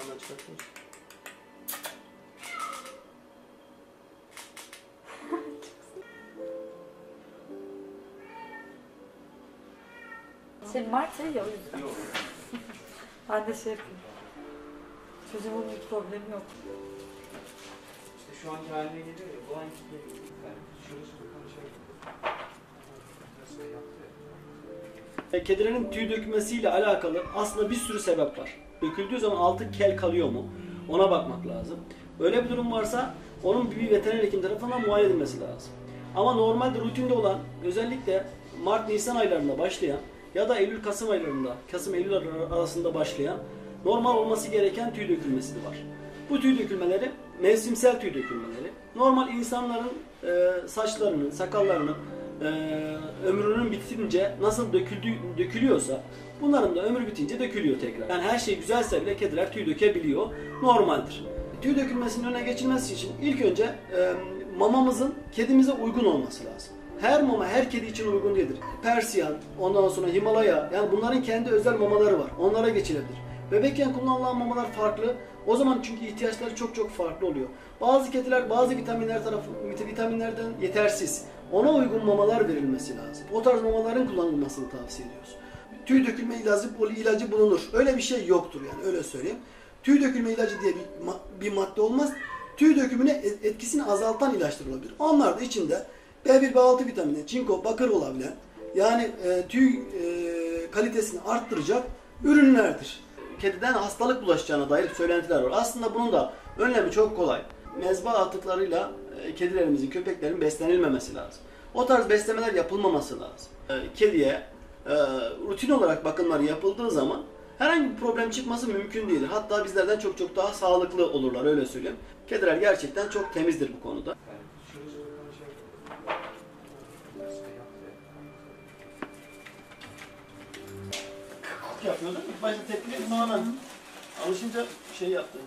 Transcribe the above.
Ekrandan çıkartın. Şey Mart ya o yüzden. Yok. Ben de şey yapayım. Çocuğumun bir problemi yok. İşte şu anki haline geliyor ya. Bu anki geliyor. Yani şurası şey. Nasıl yaptı ya? E, Kedilerin tüy dökmesiyle alakalı aslında bir sürü sebep var. Döküldüğü zaman altı kel kalıyor mu? Ona bakmak lazım. Öyle bir durum varsa onun bir veteriner hekim tarafından muayene edilmesi lazım. Ama normalde rutinde olan özellikle Mart-Nisan aylarında başlayan ya da Eylül-Kasım aylarında, Kasım-Eylül ar- arasında başlayan normal olması gereken tüy dökülmesi de var. Bu tüy dökülmeleri mevsimsel tüy dökülmeleri. Normal insanların e, saçlarının, sakallarının e, ömrünün bitince nasıl döküldüğü, dökülüyorsa bunların da ömrü bitince dökülüyor tekrar. Yani her şey güzelse bile kediler tüy dökebiliyor. Normaldir. Tüy dökülmesinin önüne geçilmesi için ilk önce e, mamamızın kedimize uygun olması lazım. Her mama her kedi için uygun değildir. Persiyan, ondan sonra Himalaya yani bunların kendi özel mamaları var. Onlara geçilebilir. Bebekken kullanılan mamalar farklı. O zaman çünkü ihtiyaçları çok çok farklı oluyor. Bazı kediler bazı vitaminler tarafı vitaminlerden yetersiz. Ona uygun mamalar verilmesi lazım. O tarz mamaların kullanılmasını tavsiye ediyoruz. Tüy dökülme ilacı, ilacı bulunur. Öyle bir şey yoktur yani öyle söyleyeyim. Tüy dökülme ilacı diye bir, bir madde olmaz. Tüy dökümüne et- etkisini azaltan ilaçlar olabilir. Onlar da içinde B1, B6 vitamini, çinko, bakır olabilen yani e, tüy e, kalitesini arttıracak ürünlerdir. Kediden hastalık bulaşacağına dair söylentiler var. Aslında bunun da önlemi çok kolay. Mezba atıklarıyla e, kedilerimizin, köpeklerin beslenilmemesi lazım. O tarz beslemeler yapılmaması lazım. E, Kediye e, rutin olarak bakımları yapıldığı zaman herhangi bir problem çıkması mümkün değildir. Hatta bizlerden çok çok daha sağlıklı olurlar öyle söyleyeyim. Kediler gerçekten çok temizdir bu konuda. Yapıyordum. İlk başta tepki sonra alışınca şey yaptı.